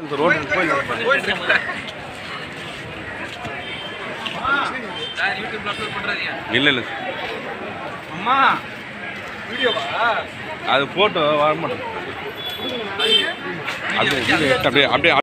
இந்த போய் இல்லை இல்லை அம்மா வீடியோவா? அது போட்டு வர மாட்டேன் அது அப்படியே அப்படியே